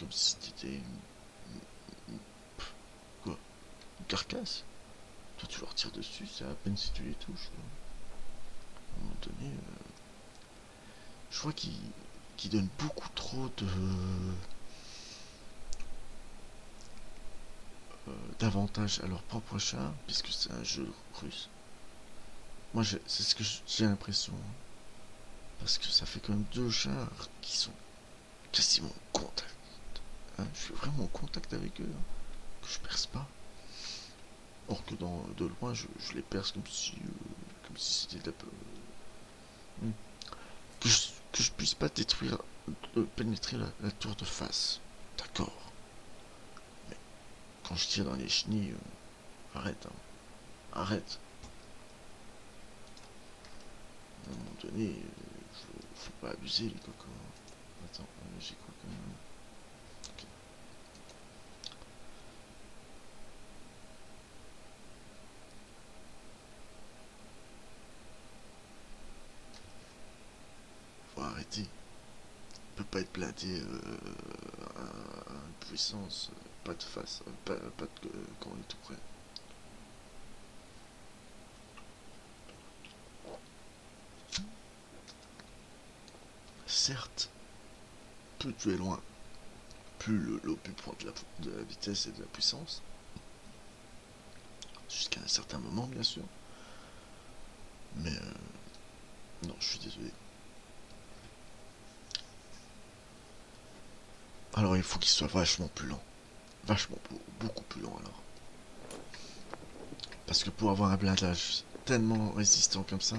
comme si c'était une... Quoi Une carcasse Toi tu leur tires dessus, c'est à peine si tu les touches. À un moment donné, euh, je crois qu'ils donnent beaucoup trop de... Euh, d'avantages à leur propre char, puisque c'est un jeu russe. Moi, c'est ce que j'ai l'impression. Hein. Parce que ça fait quand même deux chars qui sont quasiment en contact. Hein. je suis vraiment en contact avec eux. Hein, que je perce pas. Or que dans, de loin, je, les perce comme si, euh, si c'était de la... Hmm. Que, je, puisse pas détruire, de pénétrer la, tour de face. D'accord. Mais quand je tire dans les chenilles, euh, arrête. Arrête. À un moment donné, faut, faut pas abuser les cocos. Attends, euh, j'ai quoi quand même Ok. Faut arrêter. On pas être blindé euh, à, une puissance, euh, pas de face, pas, pas de quand on est tout près. certes, plus tu es loin, plus le l'obus prend de la, de la vitesse et de la puissance. Jusqu'à un certain moment, bien sûr. Mais euh, non, je suis désolé. Alors il faut qu'il soit vachement plus lent. Vachement, beaucoup plus lent alors. Parce que pour avoir un blindage tellement résistant comme ça,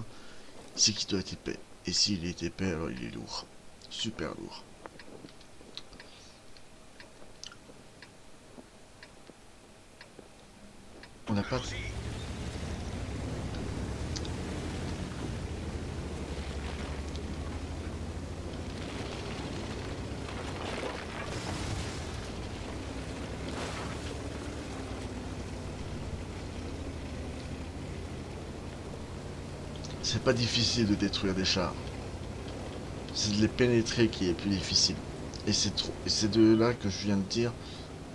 c'est qu'il doit être épais. Et s'il est épais, alors il est lourd. Super lourd. On n'a pas... C'est pas difficile de détruire des chars. C'est de les pénétrer qui est plus difficile. Et c'est ces deux-là que je viens de dire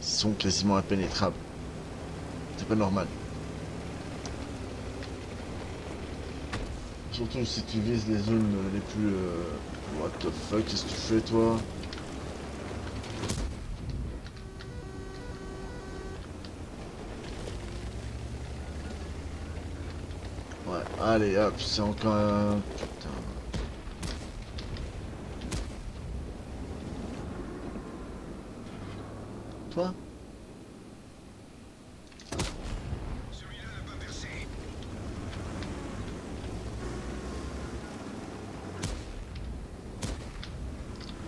sont quasiment impénétrables. C'est pas normal. Surtout si tu vises les zones les plus... Euh, what the fuck, qu'est-ce que tu fais toi? Allez hop, c'est encore un... Putain. Toi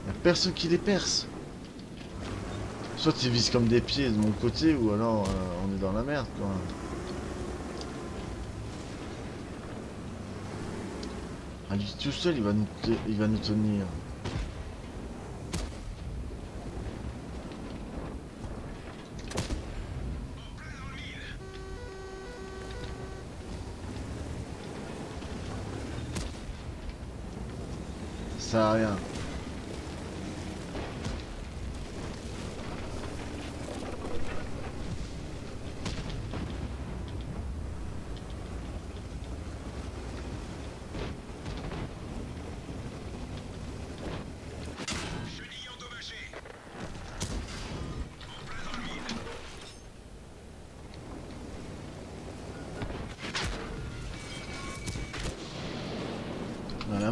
Y'a personne qui les perce. Soit tu vises comme des pieds de mon côté, ou alors euh, on est dans la merde, quoi. Ah, lui tout seul, il va nous, il va nous tenir. Ça à rien.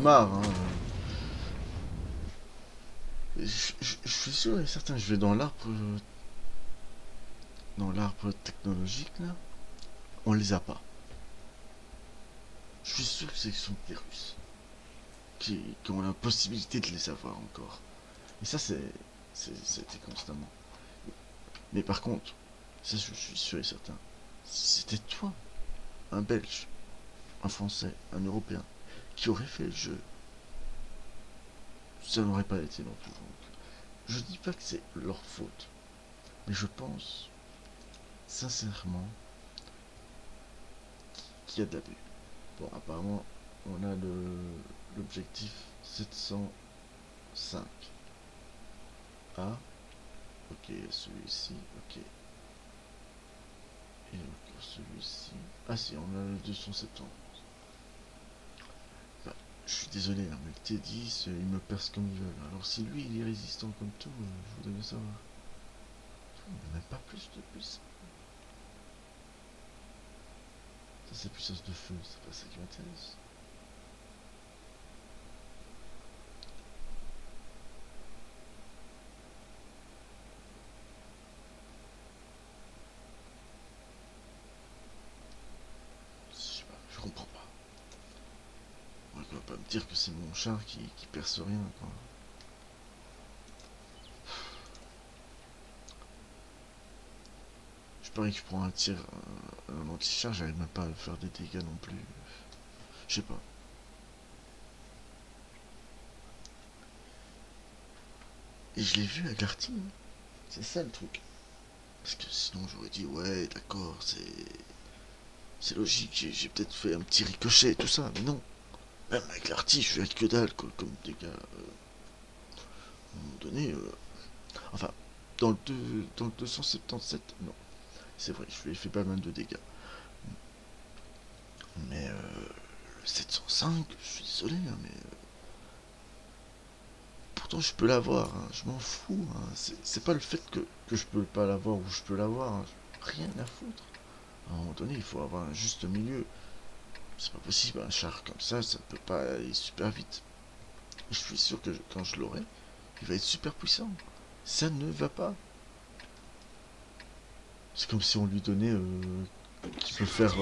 Hein. Je, suis sûr et certain, je vais dans l'arbre... Dans l'arbre technologique, là. On les a pas. Je suis sûr que ce sont des Russes. Qui, qui, ont la possibilité de les avoir encore. Et ça, c'est... C'était constamment. Mais par contre, ça, je suis sûr et certain. C'était toi, un Belge, un Français, un Européen, qui aurait fait le jeu, ça n'aurait pas été dans tout Je dis pas que c'est leur faute, mais je pense sincèrement qu'il y a de l'abus. Bon, apparemment, on a l'objectif 705 A. Ok, celui-ci, ok. Et encore celui-ci. Ah si, on a le 270. Je suis désolé, hein, mais le T10, il me perce comme il veut. Alors si lui, il est résistant comme tout, euh, je voudrais bien savoir. Il n'a même pas plus de puissance. Ça, c'est puissance de feu, c'est pas ça qui m'intéresse. Dire que c'est mon char qui, perce rien, quoi. Je parie que je prends un tir, un, anti-char, j'arrive même pas à faire des dégâts non plus. Je sais pas. Et je l'ai vu à Garty. C'est ça le truc. Parce que sinon j'aurais dit ouais d'accord c'est c'est logique j'ai peut-être fait un petit ricochet et tout ça mais non même avec l'arty, je suis que dalle, comme des gars. Euh, à un moment donné. Euh, enfin, dans le, dans le 277, non. C'est vrai, je lui ai fait pas mal de dégâts. Mais euh, le 705, je suis désolé, hein, mais. pourtant, je peux l'avoir, hein, je m'en fous. Hein. C'est pas le fait que, que je peux pas l'avoir ou je peux l'avoir, rien à foutre. À un moment donné, il faut avoir un juste milieu. C'est pas possible, un char comme ça, ça peut pas aller super vite. Je suis sûr que quand je l'aurai, il va être super puissant. Ça ne va pas. C'est comme si on lui donnait... Euh, qui peut faire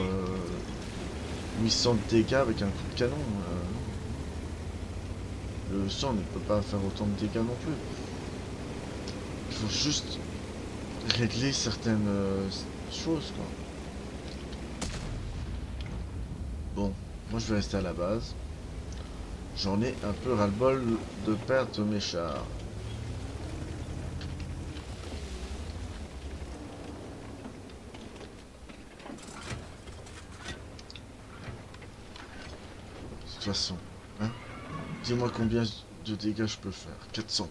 800 euh, dégâts avec un coup de canon. Euh. Le sang ne peut pas faire autant de dégâts non plus. Il faut juste régler certaines choses, quoi. Bon, moi je vais rester à la base. J'en ai un peu ras-le-bol de perdre mes chars. De toute façon, hein Dis-moi combien de dégâts je peux faire. 400.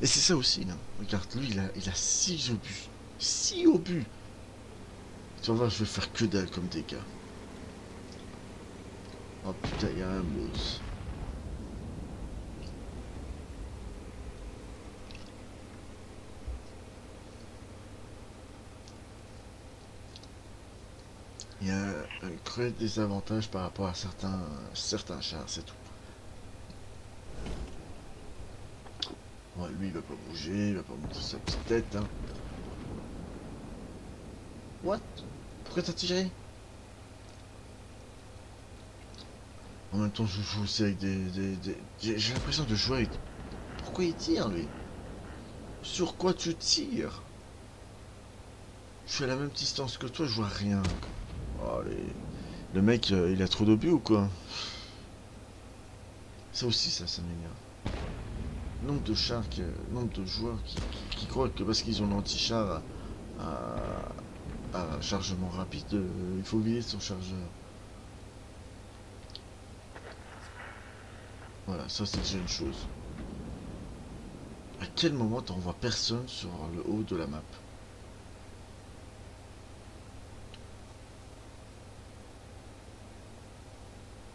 Et c'est ça aussi, hein. Regarde, lui, il a, il a 6 obus. 6 obus Tu vas voir, je vais faire que dalle comme dégâts. Oh putain, il y a un mousse. Il y a un creux désavantage par rapport à certains, certains chars, c'est tout. Ouais, lui il va pas bouger, il va pas monter sa petite tête. Hein. What? Pourquoi t'as tiré? En même temps, je joue aussi avec des... J'ai l'impression de jouer avec... Pourquoi il tire, lui? Sur quoi tu tires? Je suis à la même distance que toi, je vois rien. Oh, Le mec, euh, il a trop d'obus ou quoi? Ça aussi, ça, ça m'énerve. Nombre de chars, qui... nombre de joueurs qui, croient que parce qu'ils ont l'anti-char à... chargement rapide, euh, il faut vider son chargeur. Voilà, ça c'est déjà une chose. À quel moment t'envoies personne sur le haut de la map?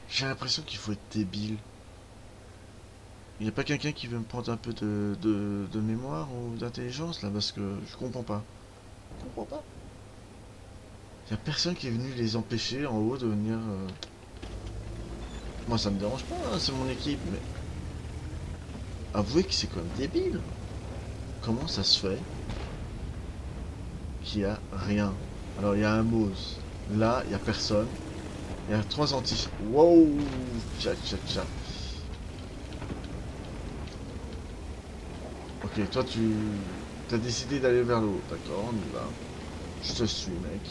J'ai l'impression qu'il faut être débile. Il n'y a pas quelqu'un qui veut me prendre un peu de, de, mémoire ou d'intelligence là parce que je comprends pas. Je comprends pas. Il n'y a personne qui est venu les empêcher en haut de venir... Euh, moi ça me dérange pas, hein, c'est mon équipe, mais... Avouez que c'est quand même débile. Comment ça se fait qu'il y a rien? Alors il y a un Mose. Là, il y a personne. Il y a trois anti... Wow Tcha tcha tcha. Ok, toi tu... T'as décidé d'aller vers le haut. D'accord, on y va. Je te suis, mec.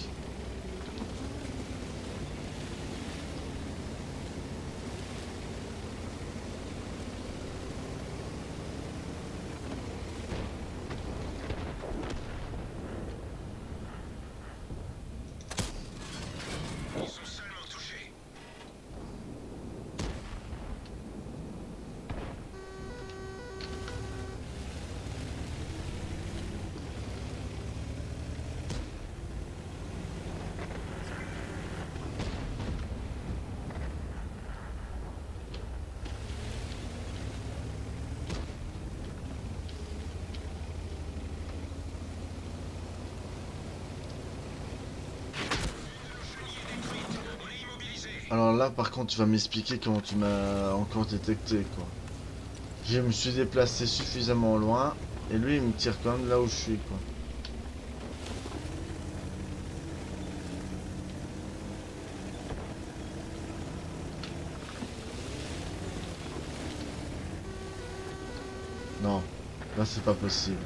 Par contre, tu vas m'expliquer comment tu m'as encore détecté, quoi. Je me suis déplacé suffisamment loin, et lui, il me tire quand même là où je suis, quoi. Non, là c'est pas possible.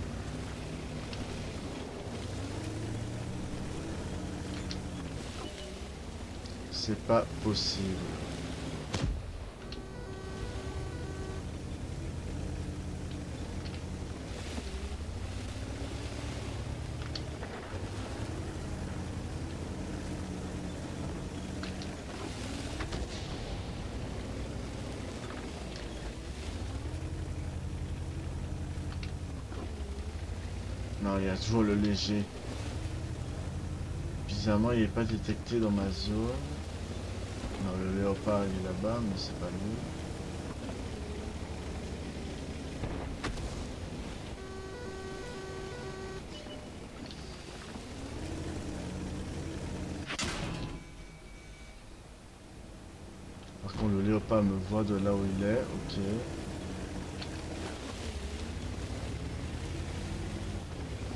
C'est pas possible. Non, il y a toujours le léger. Bizarrement, il n'est pas détecté dans ma zone. Léopard il est là-bas, mais c'est pas lui. Par contre, le léopard me voit de là où il est, ok.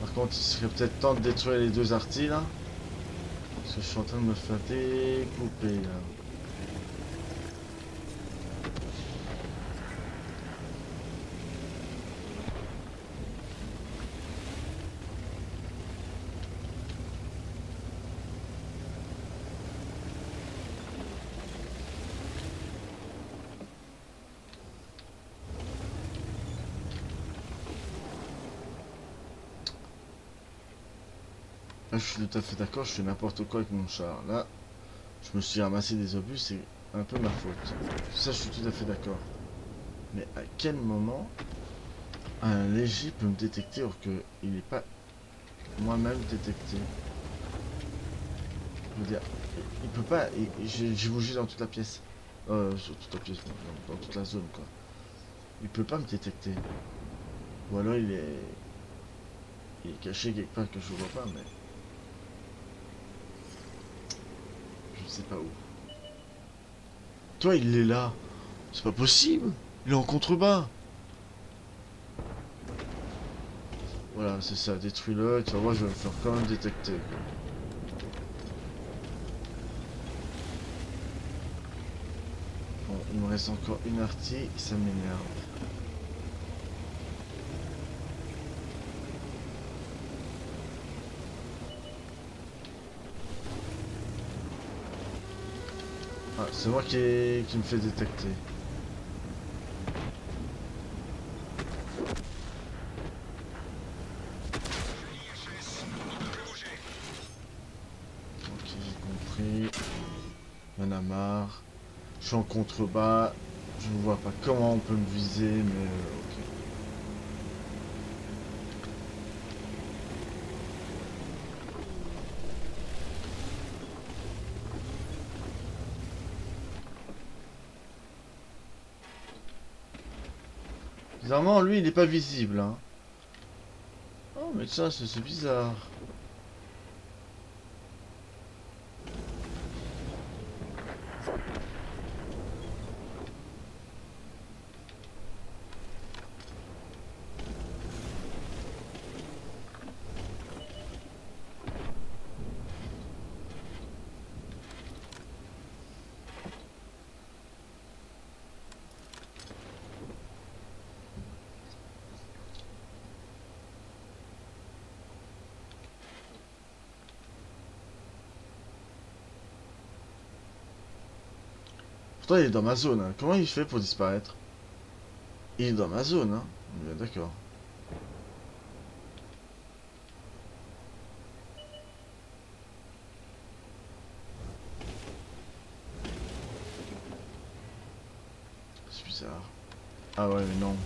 Par contre, il serait peut-être temps de détruire les deux artis là. Parce que je suis en train de me faire découper là. Là, je suis tout à fait d'accord, je fais n'importe quoi avec mon char. Là, je me suis ramassé des obus, c'est un peu ma faute. Ça, je suis tout à fait d'accord. Mais à quel moment un léger peut me détecter alors qu'il n'est pas moi-même détecté? Je veux dire, il peut pas. J'ai bougé dans toute la pièce. Euh, sur toute la pièce, dans, dans toute la zone, quoi. Il peut pas me détecter. Ou alors il est. Il est caché quelque part que je vois pas, mais. Je sais pas où. Toi, il est là. C'est pas possible. Il est en contrebas. Voilà, c'est ça. Détruis-le. Tu vas voir, je vais me faire quand même détecter. Bon, il me reste encore une artie. Ça m'énerve. Ah, c'est moi qui, me fait détecter. Ok, j'ai compris. En a marre. Je suis en contrebas. Je ne vois pas comment on peut me viser, mais euh, ok. Bizarrement, lui, il n'est pas visible. Hein. Oh, mais ça, c'est bizarre. Il est dans ma zone. hein. Comment il fait pour disparaître? Il est dans ma zone, hein. Bien D'accord. C'est bizarre. Ah ouais, mais non.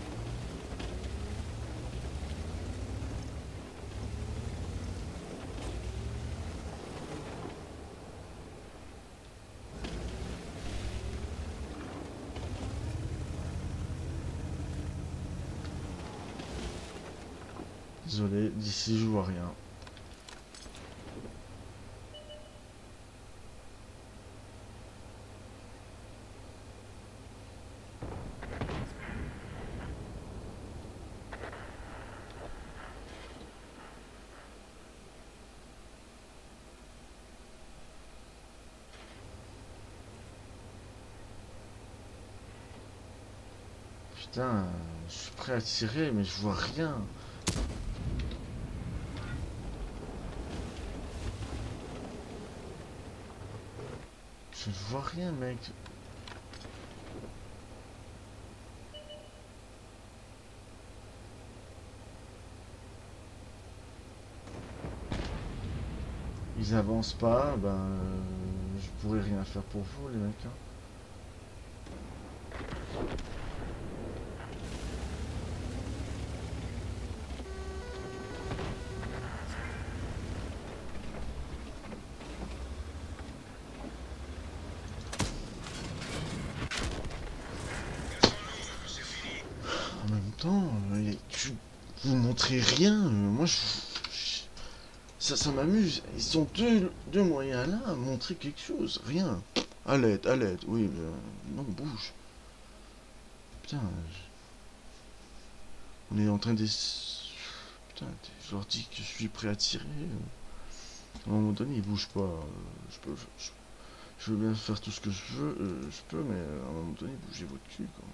Désolé, d'ici je vois rien. Putain, je suis prêt à tirer, mais je vois rien. Je vois rien, mec. Ils avancent pas, ben euh, je pourrais rien faire pour vous les mecs. hein. Ça, ça m'amuse. Ils sont deux, deux moyens là à montrer quelque chose. Rien. À l'aide, à l'aide. Oui, mais, euh, non, bouge. Putain. On est en train de. Putain, je leur dis que je suis prêt à tirer. euh. À un moment donné, ils bougent pas. euh, Je peux. Je, veux bien faire tout ce que je veux. je peux, mais à un moment donné, bougez votre cul, quoi.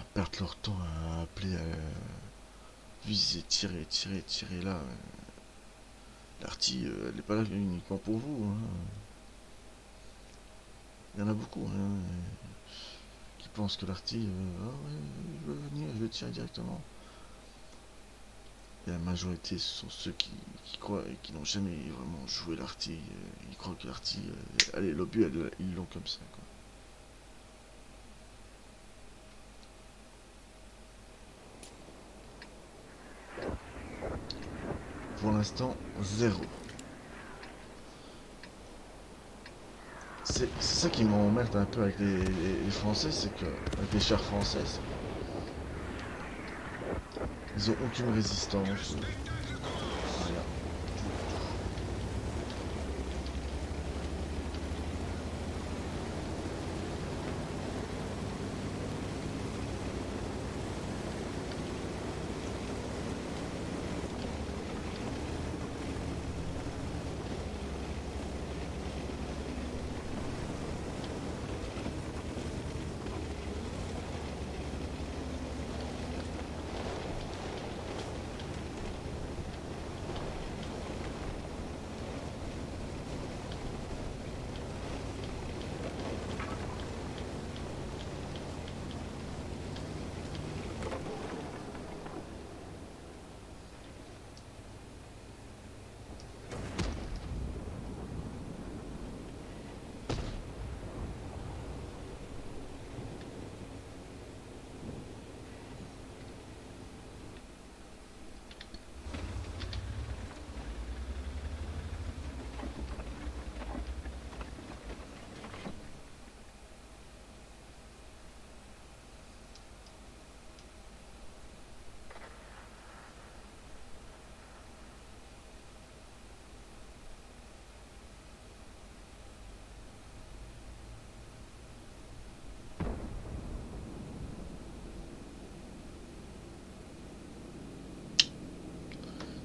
à perdre leur temps à appeler, à viser, tirer, tirer, tirer là. L'artie, euh, elle n'est pas là uniquement pour vous. hein. Il y en a beaucoup hein, qui pensent que l'artie, euh, ah je veux venir, je vais tirer directement. La majorité, sont ceux qui, croient et qui n'ont jamais vraiment joué l'artie. euh, Ils croient que euh, allez, l'obus, ils l'ont comme ça. Pour l'instant, zéro. C'est ça qui m'emmerde un peu avec les, Français, c'est que, avec les chars français, c'est- ils ont aucune résistance.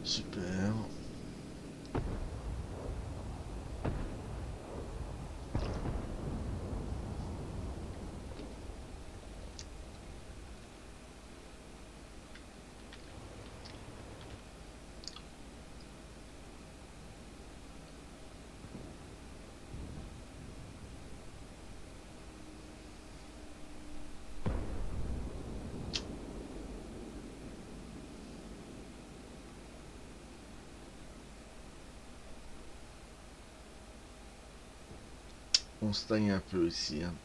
Super. On stagne un peu ici. hein.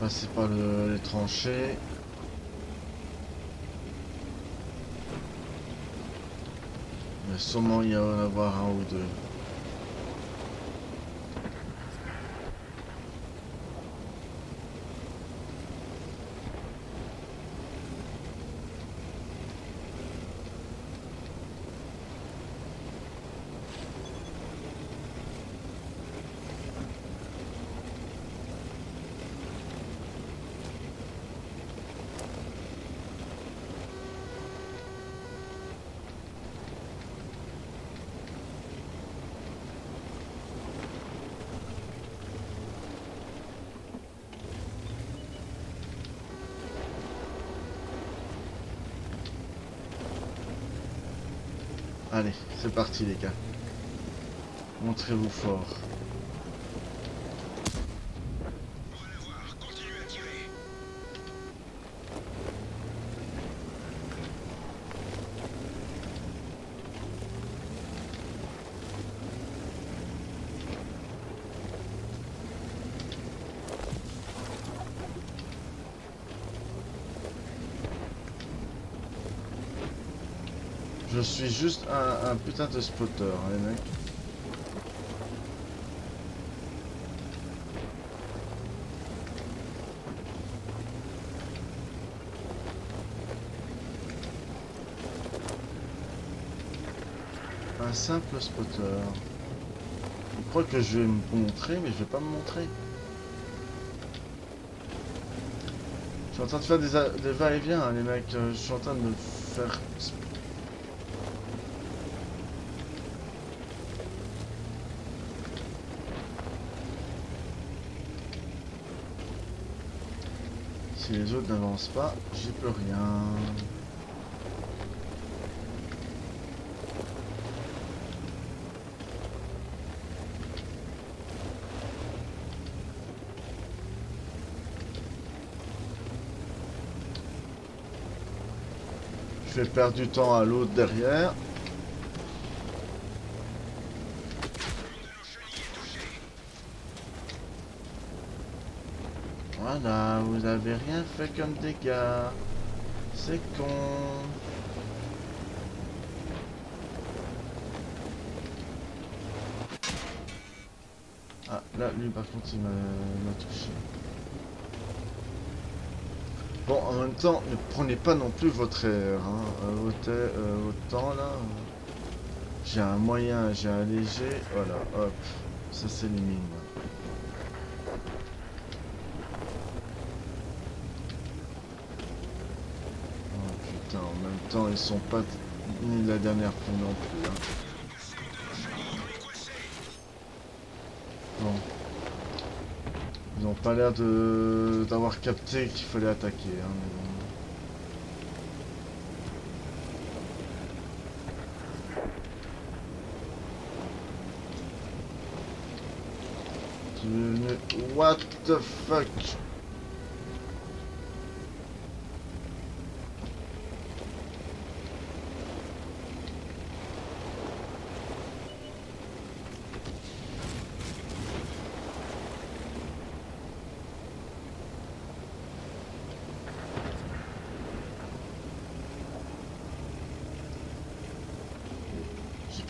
Passer par le- les tranchées. Mais sûrement il y en avoir un ou deux. Allez, c'est parti les gars. Montrez-vous fort. Juste un, putain de spotter, hein, les mecs. Un simple spotter. Je crois que je vais me montrer, mais je vais pas me montrer. Je suis en train de faire des, des va-et-vient, hein, les mecs. Euh, Je suis en train de me faire Autres n'avancent pas, j'y peux rien. Je fais perdre du temps à l'autre derrière. Voilà, vous avez rien fait comme dégâts. C'est con. Ah, là, lui, par contre, il m'a touché. Bon, en même temps, ne prenez pas non plus votre air. Hein. Euh, autant, euh, là. J'ai un moyen, j'ai un léger. Voilà, hop. Ça s'élimine. Oh putain, en même temps, ils sont pas ni la dernière fois non plus. hein. Bon. Ils ont pas l'air de d'avoir capté qu'il fallait attaquer. Hein, mais What the fuck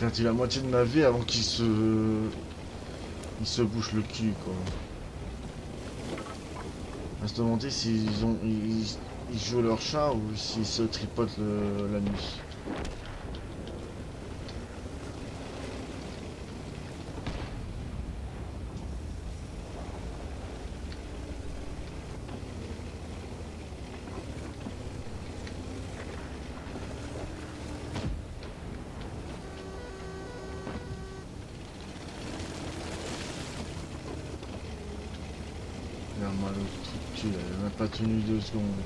J'ai perdu la moitié de ma vie avant qu'il se... Il se bouche le cul, quoi. Se demander s'ils ils jouent leur chat ou s'ils se tripotent le- la nuit. A même pas tenu deux secondes.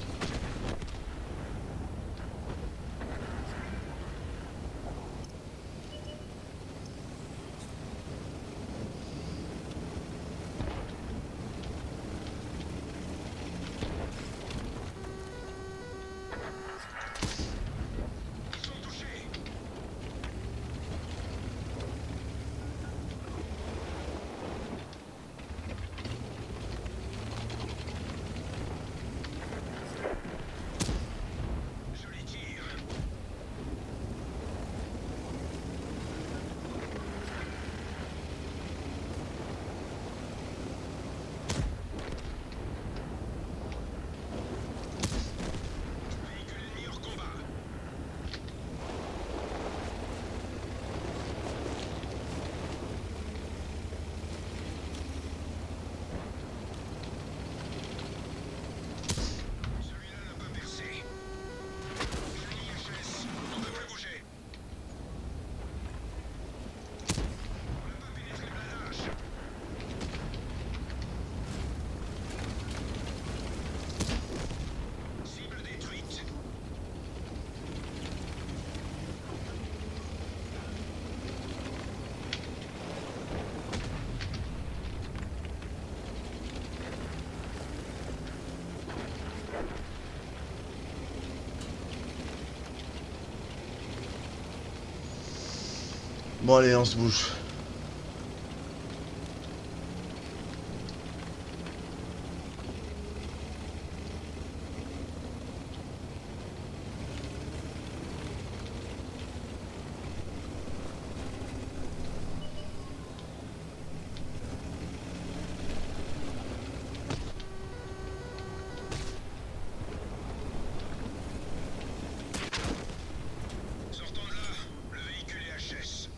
Bon allez, on se bouge. Sortons de là. Le véhicule est HS.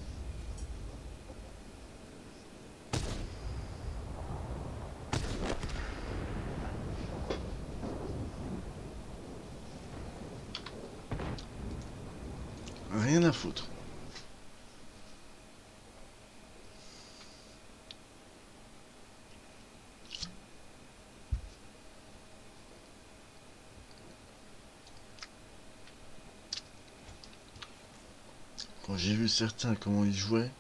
Rien à foutre. Quand j'ai vu certains comment ils jouaient,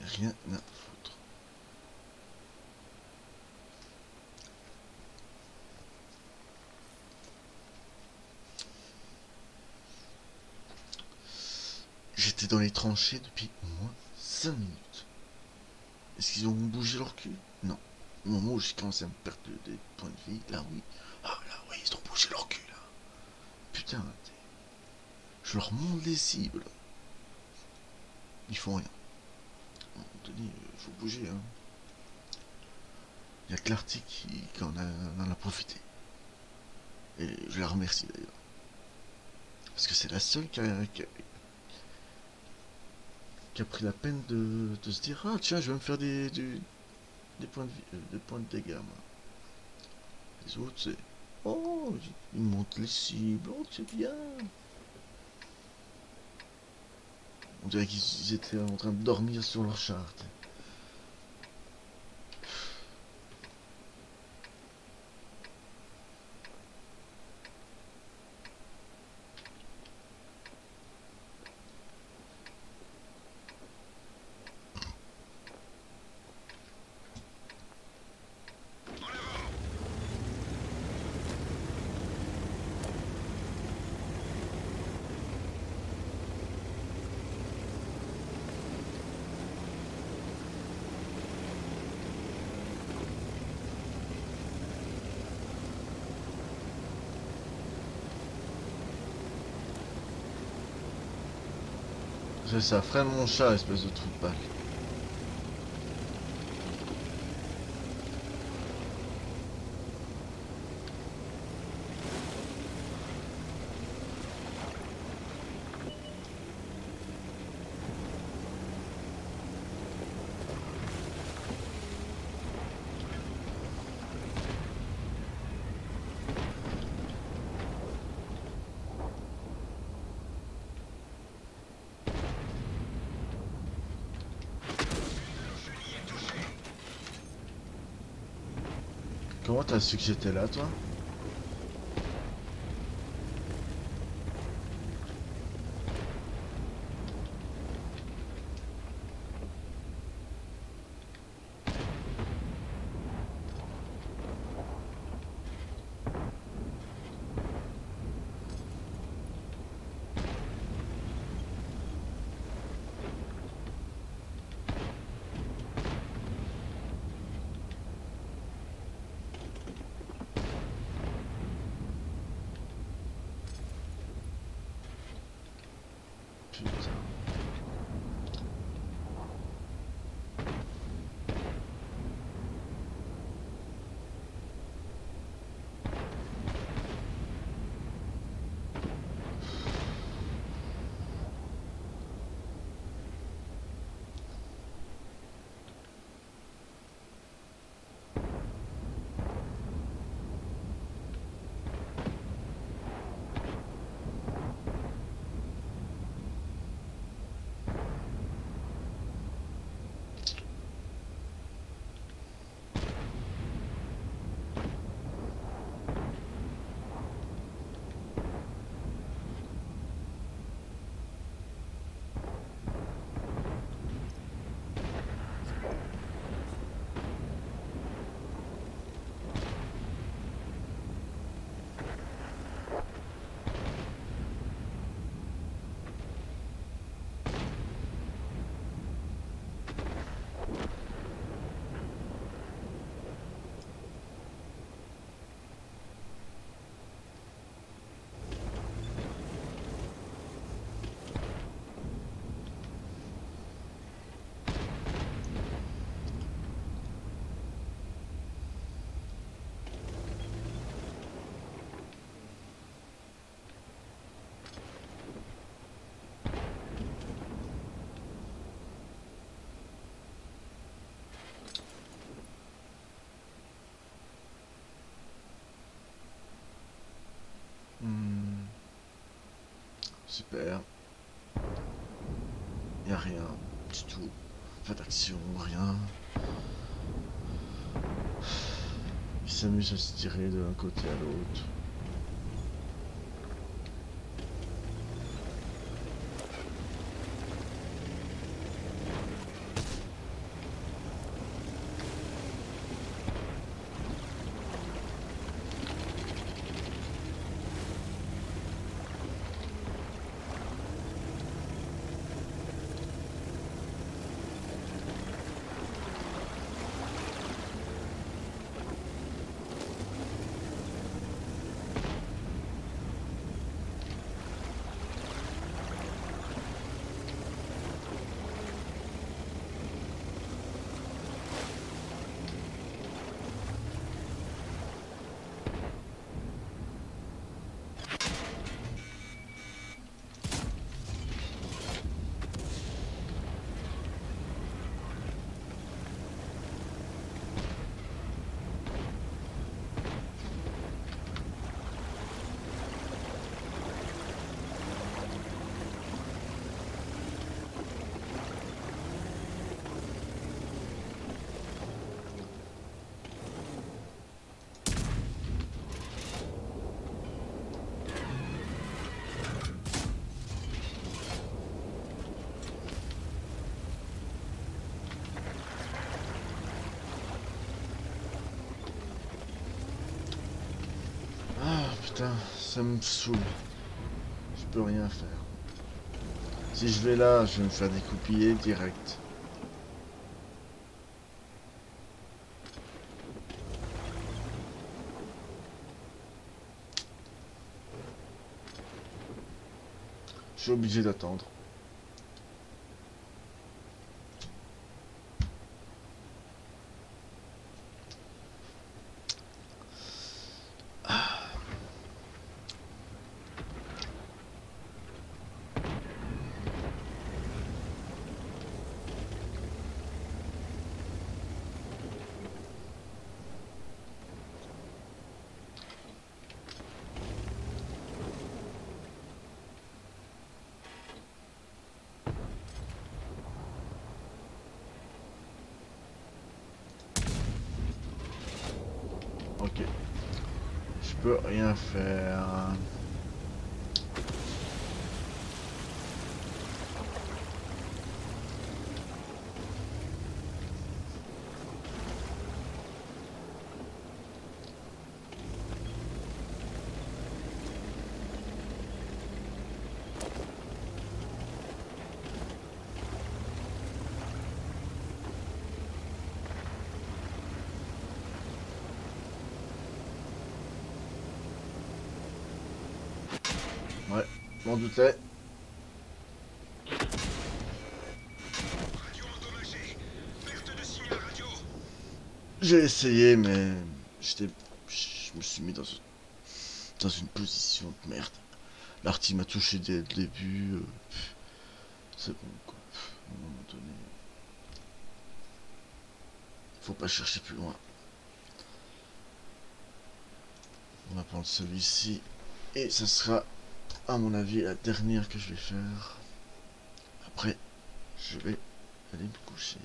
rien à foutre. J'étais dans les tranchées depuis au moins 5 minutes. Est-ce qu'ils ont bougé leur cul? Non. Au moment où j'ai commencé à me perdre des points de vie, là oui. Ah là oui, ils ont bougé leur cul là. Putain, je leur montre les cibles. Ils font rien. Moment donné, euh, faut bouger. Hein. Il y a l'Arctique qui, qui en, a, profité. Et je la remercie d'ailleurs. Parce que c'est la seule qui a, qui a- pris la peine de, se dire Ah tiens, je vais me faire des, points, de, vie- euh, des points de dégâts. moi. Les autres, c'est Oh, ils montent les cibles, oh, c'est bien. On dirait qu'ils étaient en train de dormir sur leur charte. Ça, freine mon chat, espèce de trou de. Comment t'as su que j'étais là, toi? Super. Y a rien du tout. Pas d'action, rien. Il s'amuse à se tirer de l'un côté à l'autre. Ah putain, ça me saoule. Je peux rien faire. Si je vais là, je vais me faire découpiller direct. Je suis obligé d'attendre. Ok. Je peux rien faire. M'en. J'ai essayé, mais j'étais, je me suis mis dans, dans une position de merde. L'arty m'a touché dès le début. euh, C'est bon, quoi. À un moment donné, faut pas chercher plus loin. On va prendre celui-ci. Et ça sera, à mon avis, la dernière que je vais faire. Après, je vais aller me coucher.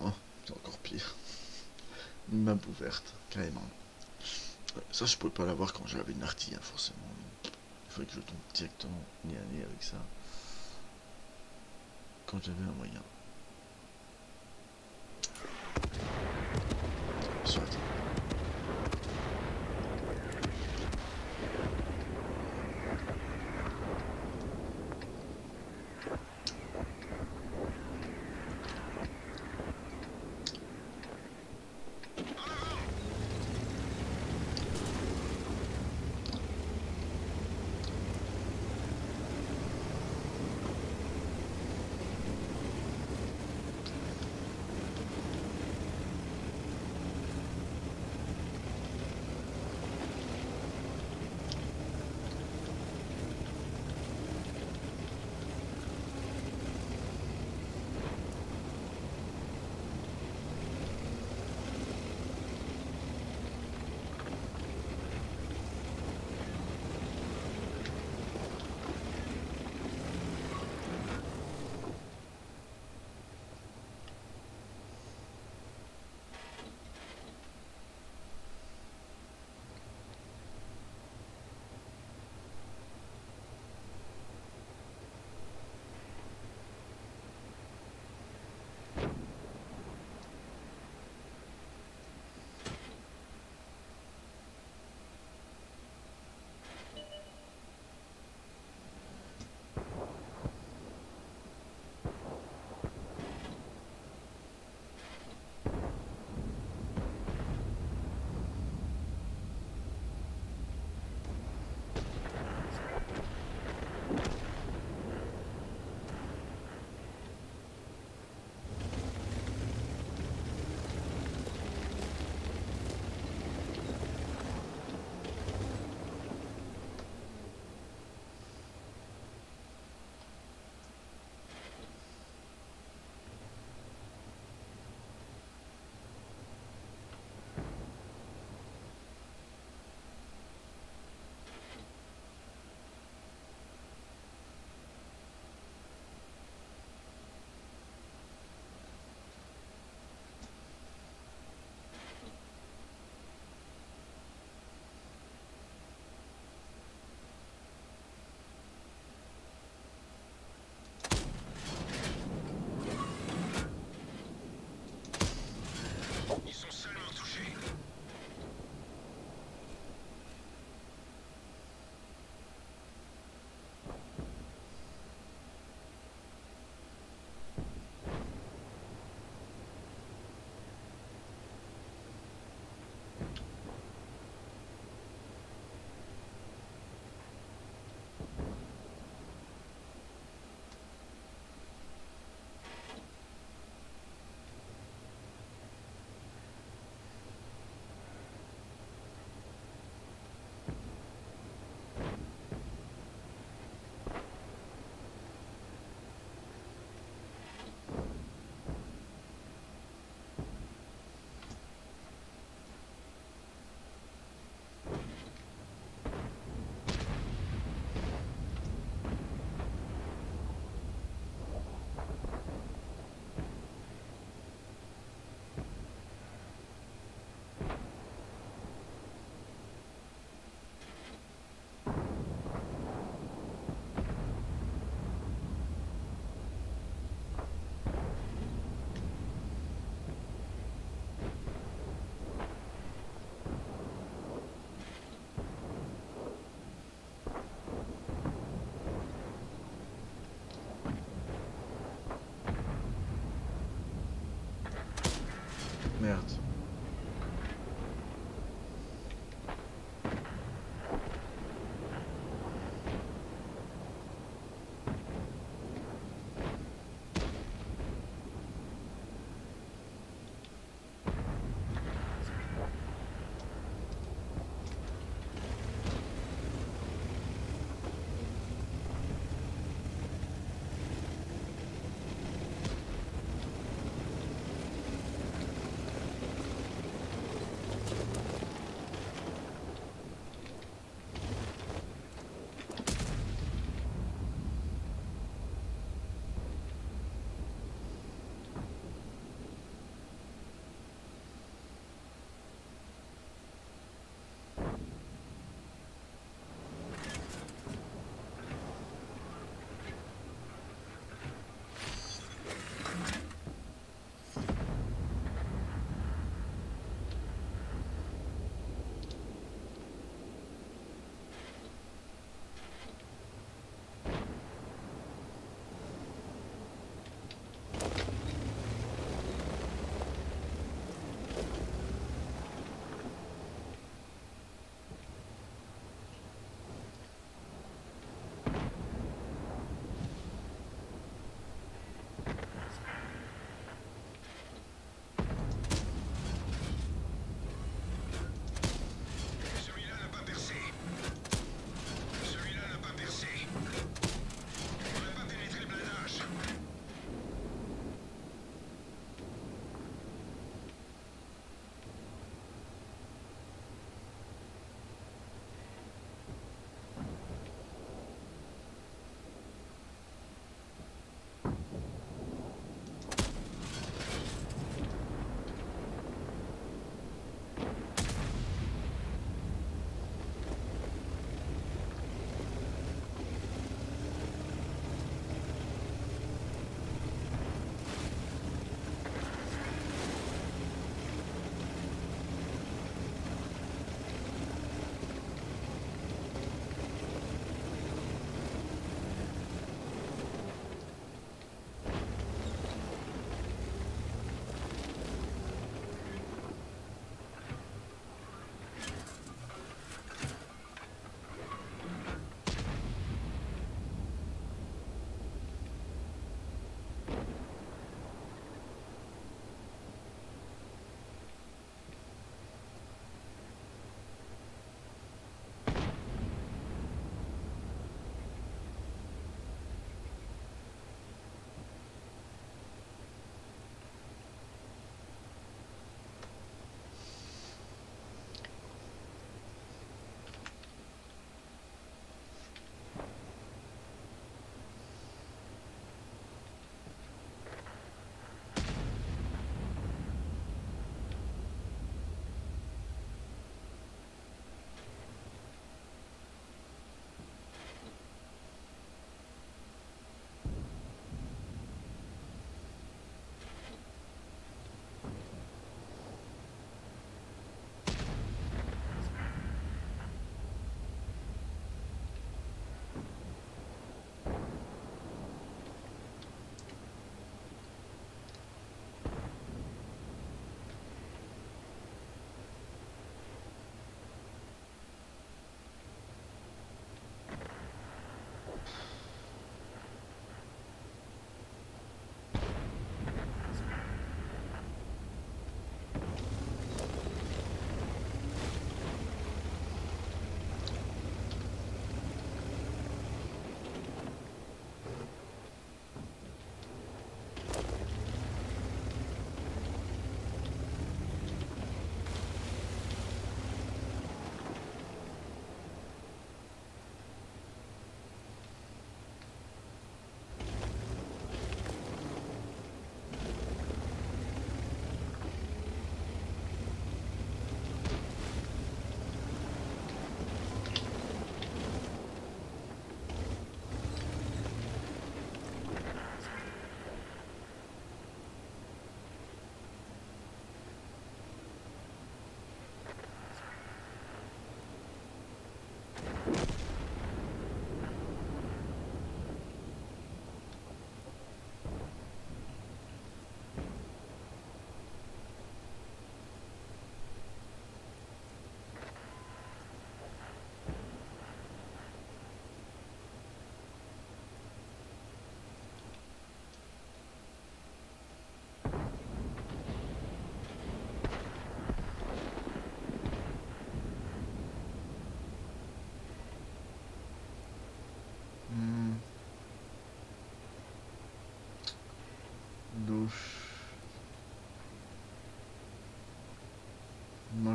Oh, c'est encore pire. Une map ouverte, carrément. Ouais, Ça, je pouvais pas l'avoir quand j'avais une artille, hein, forcément. Il fallait que je tombe directement nez à nez avec ça. Quand j'avais un moyen.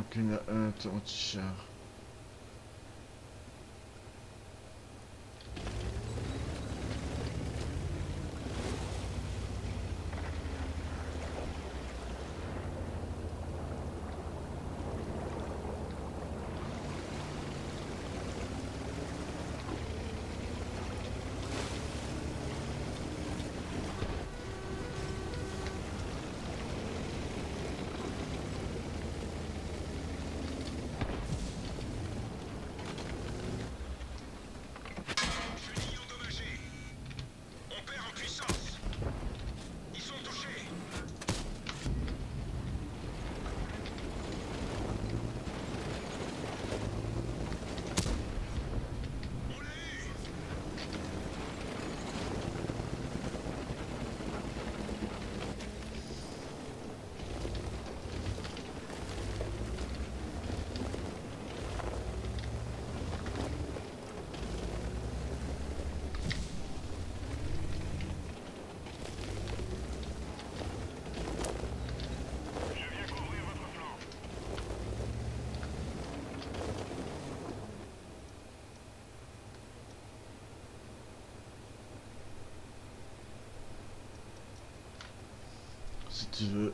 Qu'une un anti-char. Si tu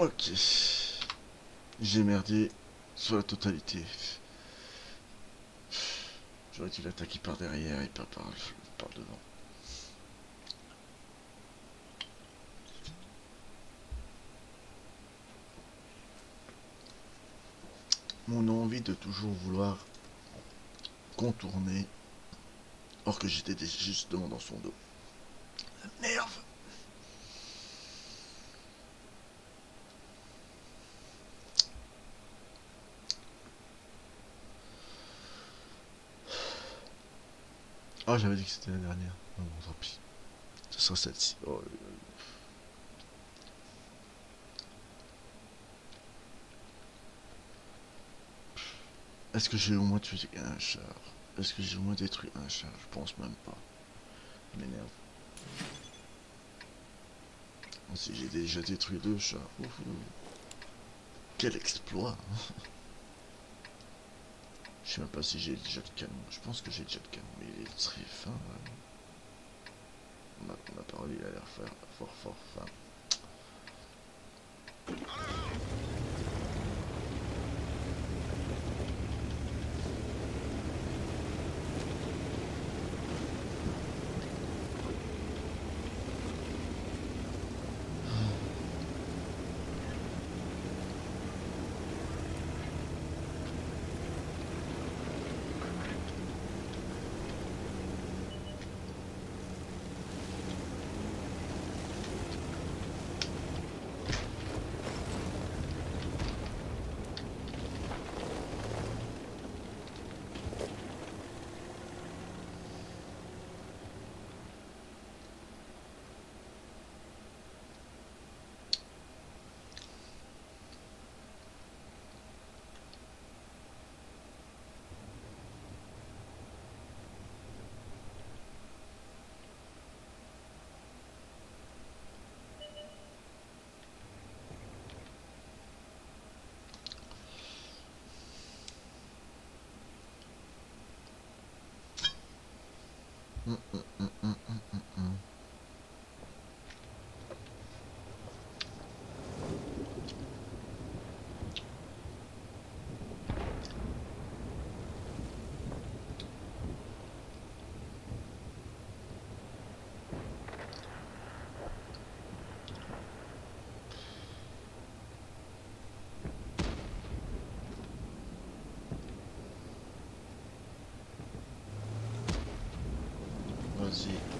Ok. J'ai merdé sur la totalité. J'aurais dû l'attaquer par derrière et pas par, par devant. Mon envie de toujours vouloir contourner Or que j'étais justement dans son dos. Oh, j'avais dit que c'était la dernière. Non, bon, tant pis. Ce sera celle-ci. Oh, Est-ce que j'ai au moins tué un char? Est-ce que j'ai au moins détruit un char? Je pense même pas. M'énerve. Si j'ai déjà détruit deux chars. Quel exploit Je sais même pas si j'ai déjà de canon. Je pense que j'ai déjà de canon, mais il est très fin. Ma, ma parole, il a l'air fort, fort, fort fin. Mm, mm, mm. シ。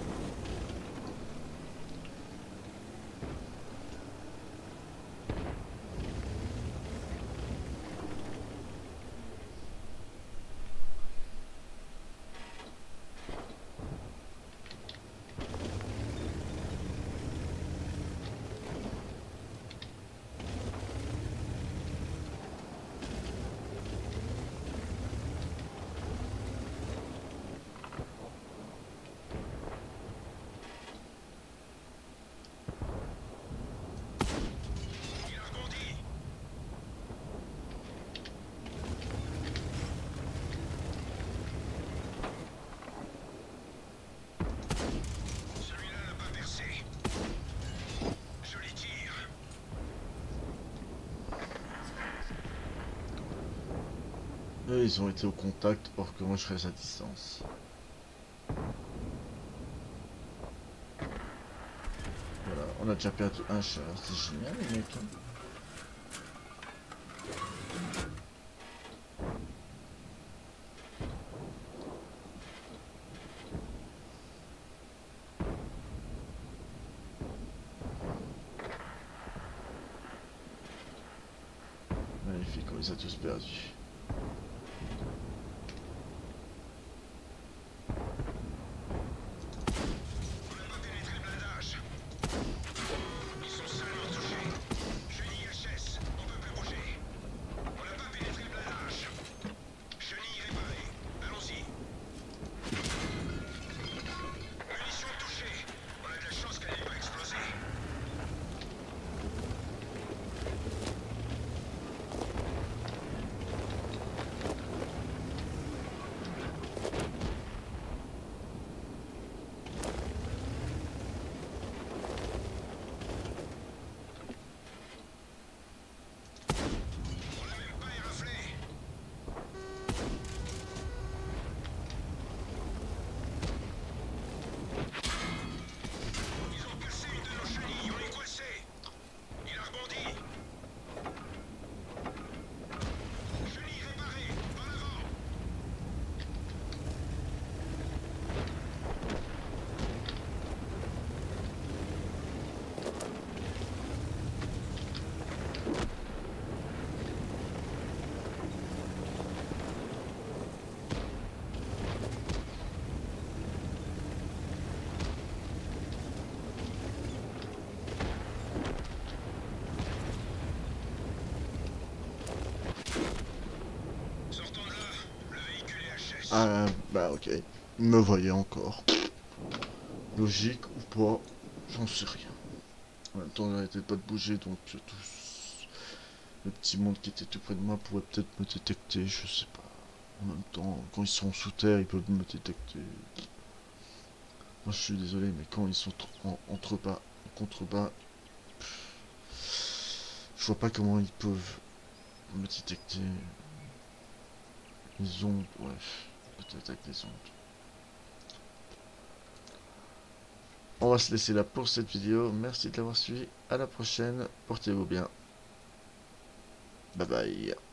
Ils ont été au contact, or que moi je reste à distance. Voilà, on a déjà perdu un chat, c'est génial les mecs. Ah, bah ok. Me voyait encore. Logique ou pas, j'en sais rien. En même temps, il n'arrêtait pas de bouger, donc euh, tout... le petit monde qui était tout près de moi pourrait peut-être me détecter, je sais pas. En même temps, quand ils sont sous terre, ils peuvent me détecter. Moi, je suis désolé, mais quand ils sont en entrebas, en contrebas, je vois pas comment ils peuvent me détecter. Les ondes, bref, On va se laisser là pour cette vidéo. Merci de l'avoir suivi. À la prochaine. Portez-vous bien. Bye bye.